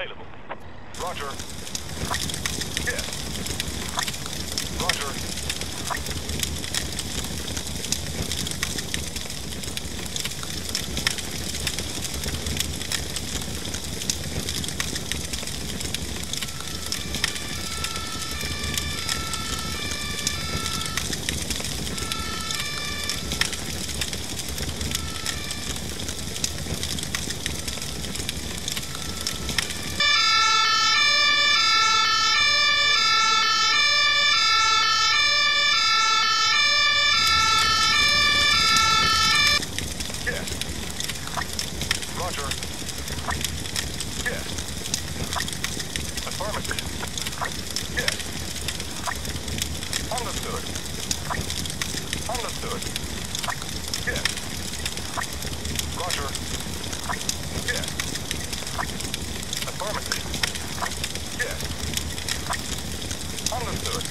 available. Roger. Yeah. Roger. Yes. Affirmative. Yes. Understood. Understood. Yes. Roger. Yes. Affirmative. Yes. Understood.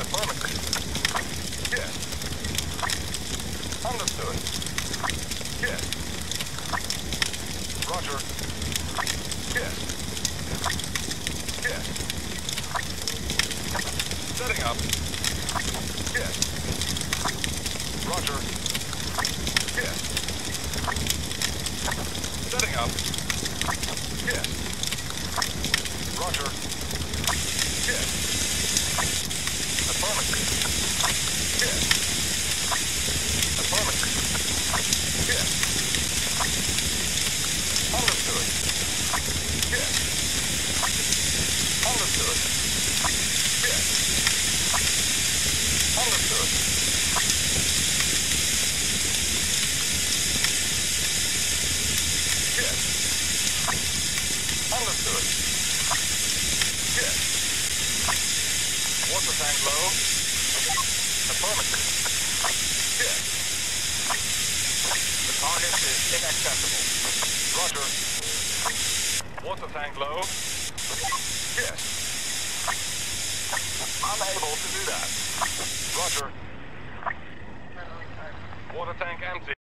Affirmative. Yes. Understood. Yes. Roger. Yes. Yes. Setting up. Yes. Roger. percent low. Affirmative. Yes. The target is inaccessible. Roger. Water tank low. Yes. Unable to do that. Roger. Water tank empty.